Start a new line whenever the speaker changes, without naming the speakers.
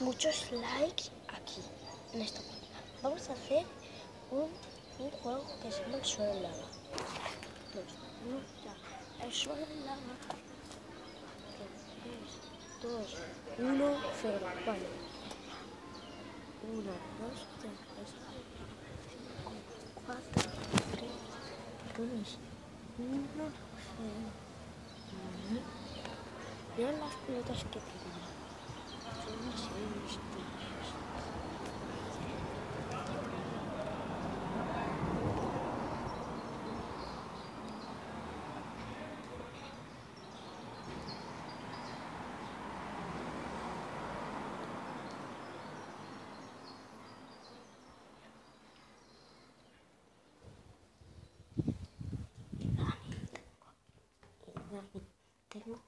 muchos likes aquí, en esta página. Vamos a hacer un, un juego que se llama el suelo en lava. Uno, ya. El suelo en lava. Tres, dos, uno, cero. Vale. Uno, dos, tres, cinco, cuatro, tres, dos, uno, cero. Vean las pelotas que tienen. фильма